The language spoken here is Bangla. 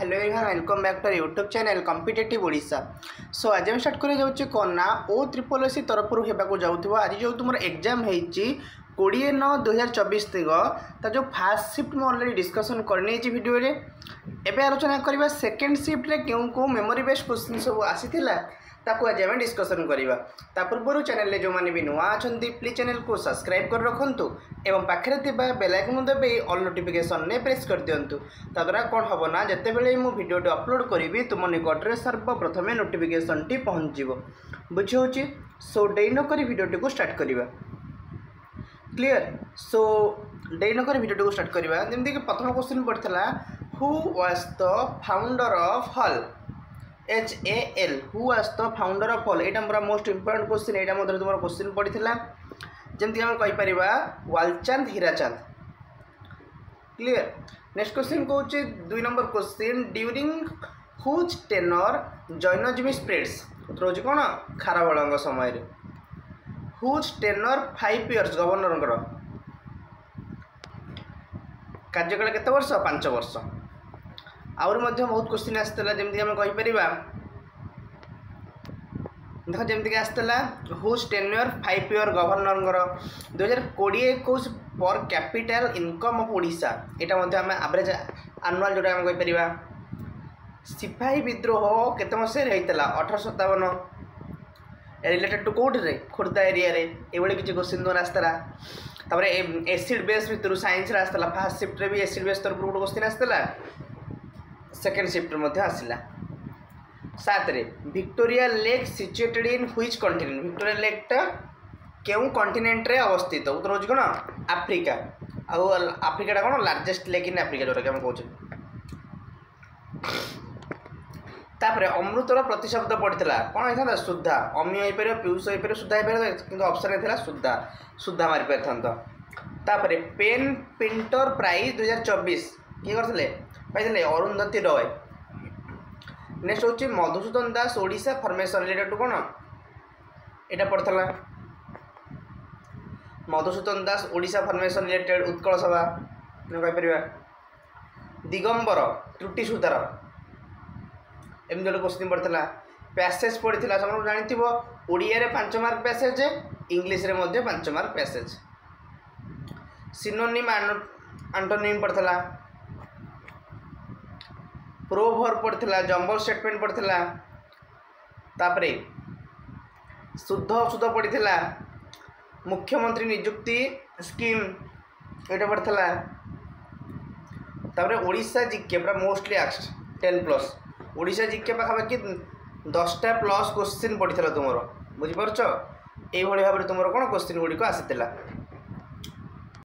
hello even welcome back to YouTube channel competitive Odisha so আজ আমি স্টার্ট করে যাচ্ছি কনা ও ত্রিপল এসি তরফর হওয়া যাওয়া আজ যে তোমার এক্সাম হয়েছি কোড়িয়ে ন দুই হাজার চবিশ তিক তার যে ফার্স্ট সিফ্ট মু অলরেডি ডিসকসন করে নিয়েছি ভিডিওরে এবে আলোচনা করা সেকেন্ড সিফ্টরে কেউ কেউ মেমোরি বেস কোশ্চিন সব আসি ତାକୁ ଆଜି ଆମେ ଡିସ୍କସନ୍ କରିବା ତା ପୂର୍ବରୁ ଚ୍ୟାନେଲରେ ଯେଉଁମାନେ ବି ନୂଆ ଅଛନ୍ତି ପ୍ଲିଜ୍ ଚ୍ୟାନେଲକୁ ସବସ୍କ୍ରାଇବ୍ କରି ରଖନ୍ତୁ ଏବଂ ପାଖରେ ଥିବା ବେଲାଇକନ୍ ଦବାଇ ଅଲ୍ ନୋଟିଫିକେସନ୍ରେ ପ୍ରେସ୍ କରିଦିଅନ୍ତୁ ତାଦ୍ୱାରା କ'ଣ ହେବ ନା ଯେତେବେଳେ ମୁଁ ଭିଡ଼ିଓଟି ଅପଲୋଡ଼୍ କରିବି ତୁମ ନିକଟରେ ସର୍ବପ୍ରଥମେ ନୋଟିଫିକେସନ୍ଟି ପହଞ୍ଚିବ ବୁଝିହେଉଛି ସୋ ଡେଇ ନକରି ଭିଡ଼ିଓଟିକୁ ଷ୍ଟାର୍ଟ କରିବା କ୍ଲିଅର୍ ସୋ ଡେଇ ନକରି ଭିଡ଼ିଓଟିକୁ ଷ୍ଟାର୍ଟ କରିବା ଯେମିତିକି ପ୍ରଥମ କ୍ୱେଶ୍ଚିନ୍ ପଡ଼ିଥିଲା who was the founder of HAL H A L who আজ দ ফাউন্ডর অফ অল এটা পুরা মোস্ট ইম্পর্টাট কোশ্চিন এটা মধ্যে তোমার কোশ্চিন পড়িলা যেমি আমি কইপারা Walchand Hirachand clear next question কৌছি দুই নম্বর কোশ্চিন ডিউরিং হুজ টেনর জৈনজিমি স্প্রেডস উত্তর হচ্ছে কোণ খারাবলঙ্গ সময়ের হুজ টেনর ফাইভ ইয়র্স গভর্নরঙ্কর কার্যকাল কেতে বর্ষ পাঁচ বর্ষ ଆହୁରି ମଧ୍ୟ ବହୁତ କୋଶ୍ଚିନ୍ ଆସିଥିଲା ଯେମିତିକି ଆମେ କହିପାରିବା ଦେଖ ଯେମିତିକି ଆସିଥିଲା ହୁଜ୍ ଟେନ୍ୟୁଅର୍ ଫାଇଭ୍ ଇୟର୍ ଗଭର୍ଣ୍ଣରଙ୍କର ଦୁଇ ହଜାର କୋଡ଼ିଏ ଏକୋଇଶ per capital income of Odisha ଏଇଟା ମଧ୍ୟ ଆମେ ଆଭରେଜ୍ ଆନୁଆଲ୍ ଯେଉଁଟା ଆମେ କହିପାରିବା ସିପାହୀ ବିଦ୍ରୋହ କେତେ ମସିହାରେ ହେଇଥିଲା ଅଠରଶହ ସତାବନ ରିଲେଟେଡ଼ ଟୁ କେଉଁଠିରେ ଖୋର୍ଦ୍ଧା ଏରିଆରେ ଏଭଳି କିଛି କୋଶ୍ଚିନ୍ ତୁମର ଆସିଥିଲା ତାପରେ ଏସିଡ଼୍ ବେସ୍ ଭିତରୁ ସାଇନ୍ସରେ ଆସିଥିଲା ଫାର୍ଷ୍ଟ ସିଫ୍ଟରେ ବି ଏସିଡ଼୍ ବେସ୍ ତରଫରୁ ଗୋଟେ କୋଶ୍ଚିନ୍ ଆସିଥିଲା সেকেন্ড সিফ্টরে মধ্যে আসিলা সাতরে Victoria lake situated in which continent Victoria লেকটা কেউ কন্টিনেন্টরে অবস্থিত উত্তর হচ্ছে কোণ আফ্রিকা আউ আফ্রিকাটা কোণ লার্জেস্ট লেক ইন আফ্রিকা যেটাকি আমি কৌছে ତାପରେ ଅମୃତର ପ୍ରତିଶବ୍ଦ ପଡ଼ିଥିଲା କ'ଣ ହେଇଥାନ୍ତା ସୁଦ୍ଧା ଅମି ହେଇପାରିବ ପିୟୁଷ ହେଇପାରିବ ସୁଦ୍ଧା ହେଇପାରିବ କିନ୍ତୁ ଅପସନ୍ ହେଇଥିଲା ସୁଦ୍ଧା ସୁଦ୍ଧା ମାରିପାରିଥାନ୍ତ ତାପରେ ପେନ୍ ପ୍ରିଣ୍ଟର ପ୍ରାଇଜ୍ ଦୁଇହଜାର ଚବିଶ କିଏ କରିଥିଲେ পাইছিলে অরুন্ধতি রয় নেক্সট হচ্ছে মধুসূদন দাস ওড়িশা ফর্মেসন রিলেটেড কোণ এটা পড়িলা মধুসূদন দাস ওড়িশা ফর্মেসন রিলেটেড উৎকল সভা কইপার দিগম্বর ত্রুটি সুতার এমনি গোটে কোশ্চিন পড়িলা প্যাসেজ পড়িলা সমস্ত জাঁথিব ওড়িয়ার পাঁচ মার্ক প্যাসেজ ইংলিশে মধ্যে পাঁচ মার্ক প্যাসেজ সিনোনিম আন্টোনিম পড়িলা প্রোভর পড়িলা জম্বল স্টেটমেন্ট পড়িলা তাপরে শুদ্ধ অশুদ্ধ পড়িলা মুখ্যমন্ত্রী নিযুক্তি স্কিম এটা পড়িলা তাপরে ওড়িশা জিকে পুরা মোস্টলি আক্সড টেন প্লস ওড়িশা জিকে পাখাপাখি দশটা প্লস কোশ্চিন পড়িলা তোমার বুঝিপারছ এইভাবে ভাবে তোমার কোণ কোশ্চিন গুড়ি আসিলা